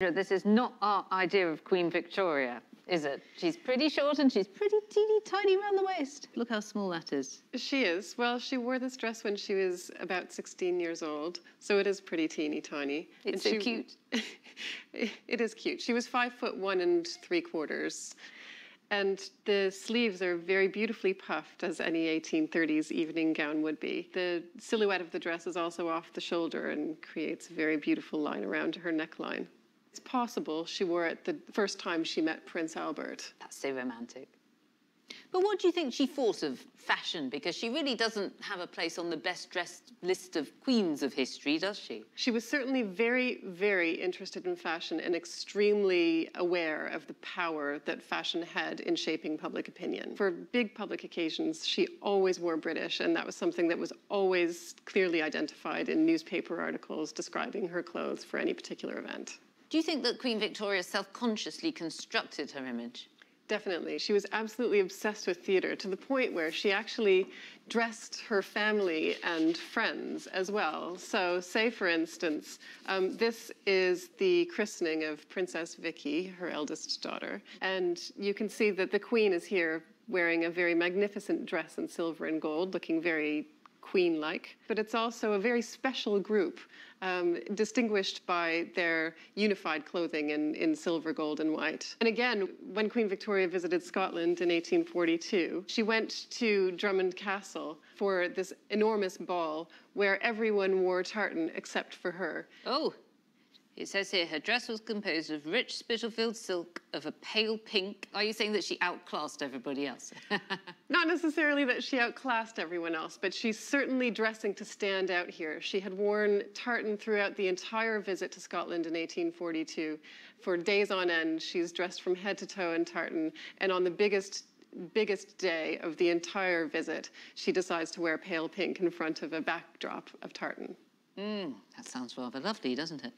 This is not our idea of Queen Victoria, is it? She's pretty short and she's pretty teeny tiny around the waist. Look how small that is. She is. Well, she wore this dress when she was about 16 years old, so it is pretty teeny tiny. It's And so she- cute. it is cute. She was five foot one and three quarters. And the sleeves are very beautifully puffed, as any 1830s evening gown would be. The silhouette of the dress is also off the shoulder and creates a very beautiful line around her neckline. It's possible she wore it the first time she met Prince Albert. That's so romantic. But what do you think she thought of fashion? Because she really doesn't have a place on the best dressed list of queens of history, does she? She was certainly very, very interested in fashion and extremely aware of the power that fashion had in shaping public opinion. For big public occasions, she always wore British, and that was something that was always clearly identified in newspaper articles describing her clothes for any particular event. Do you think that Queen Victoria self consciously constructed her image? Definitely. She was absolutely obsessed with theater to the point where she actually dressed her family and friends as well. So, say for instance, um, this is the christening of Princess Vicky, her eldest daughter. And you can see that the Queen is here wearing a very magnificent dress in silver and gold, looking very queen like. But it's also a very special group, um, distinguished by their unified clothing in, in silver, gold, and white. And again, when Queen Victoria visited Scotland in 1842, she went to Drummond Castle for this enormous ball where everyone wore tartan except for her. Oh, it says here her dress was composed of rich Spitalfield silk of a pale pink. Are you saying that she outclassed everybody else? Not necessarily that she outclassed everyone else, but she's certainly dressing to stand out here. She had worn tartan throughout the entire visit to Scotland in 1842. For days on end, she's dressed from head to toe in tartan, and on the biggest biggest day of the entire visit, she decides to wear pale pink in front of a backdrop of tartan. Hmm, that sounds rather lovely, doesn't it?